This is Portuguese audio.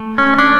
Música